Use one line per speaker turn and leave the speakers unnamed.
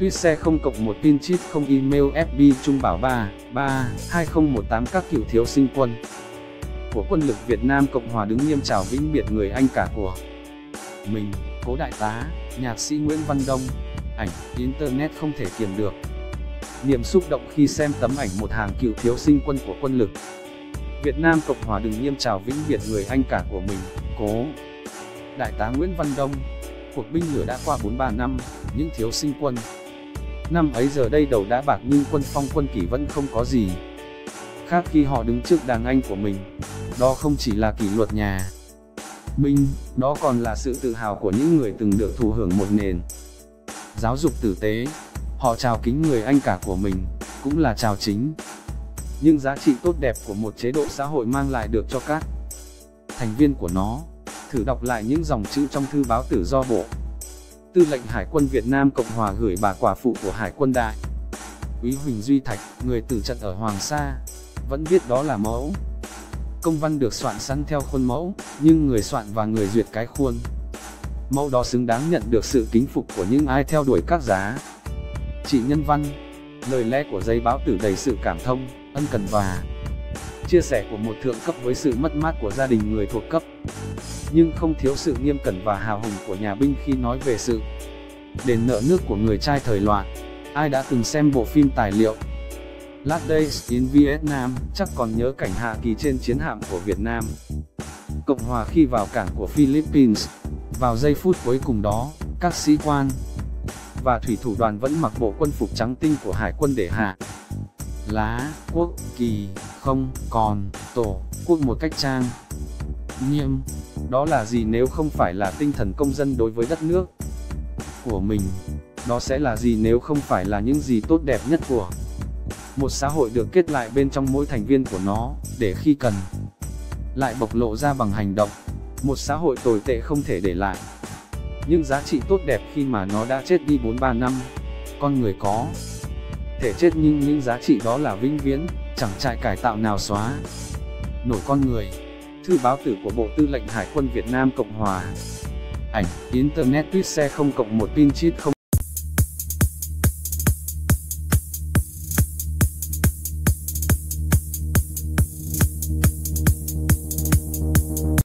tuyết xe không cộng một pin chip không email FB Trung Bảo 3, 3, 2018 các cựu thiếu sinh quân của quân lực Việt Nam Cộng Hòa đứng nghiêm chào vĩnh biệt người anh cả của mình, cố đại tá, nhạc sĩ Nguyễn Văn Đông, ảnh, Internet không thể kiềm được. Niềm xúc động khi xem tấm ảnh một hàng cựu thiếu sinh quân của quân lực. Việt Nam Cộng Hòa đứng nghiêm chào vĩnh biệt người anh cả của mình, cố đại tá Nguyễn Văn Đông. Cuộc binh lửa đã qua 43 năm, những thiếu sinh quân. Năm ấy giờ đây đầu đã bạc nhưng quân phong quân kỷ vẫn không có gì. Khác khi họ đứng trước đàng anh của mình, đó không chỉ là kỷ luật nhà. Minh, đó còn là sự tự hào của những người từng được thụ hưởng một nền. Giáo dục tử tế, họ chào kính người anh cả của mình, cũng là chào chính. Nhưng giá trị tốt đẹp của một chế độ xã hội mang lại được cho các thành viên của nó. Thử đọc lại những dòng chữ trong thư báo tử do Bộ. Tư lệnh Hải quân Việt Nam Cộng Hòa gửi bà quả phụ của Hải quân Đại. Úy Huỳnh Duy Thạch, người tử trận ở Hoàng Sa, vẫn biết đó là mẫu. Công văn được soạn sẵn theo khuôn mẫu, nhưng người soạn và người duyệt cái khuôn. Mẫu đó xứng đáng nhận được sự kính phục của những ai theo đuổi các giá. Chị nhân văn, lời lẽ của giấy báo tử đầy sự cảm thông, ân cần và chia sẻ của một thượng cấp với sự mất mát của gia đình người thuộc cấp. Nhưng không thiếu sự nghiêm cẩn và hào hùng của nhà binh khi nói về sự đền nợ nước của người trai thời loạn. Ai đã từng xem bộ phim tài liệu Last Days in Vietnam chắc còn nhớ cảnh hạ kỳ trên chiến hạm của Việt Nam. Cộng hòa khi vào cảng của Philippines. Vào giây phút cuối cùng đó, các sĩ quan và thủy thủ đoàn vẫn mặc bộ quân phục trắng tinh của hải quân để hạ lá quốc kỳ không còn tổ quốc một cách trang nghiêm. Đó là gì nếu không phải là tinh thần công dân đối với đất nước của mình? Đó sẽ là gì nếu không phải là những gì tốt đẹp nhất của một xã hội được kết lại bên trong mỗi thành viên của nó, để khi cần lại bộc lộ ra bằng hành động. Một xã hội tồi tệ không thể để lại. Nhưng giá trị tốt đẹp khi mà nó đã chết đi 4-3 năm, con người có thể chết nhưng những giá trị đó là vĩnh viễn, chẳng trại cải tạo nào xóa. Nổi con người Thư báo tử của Bộ Tư lệnh Hải quân Việt Nam Cộng Hòa Ảnh, Internet tuyết xe không cộng một pin chip không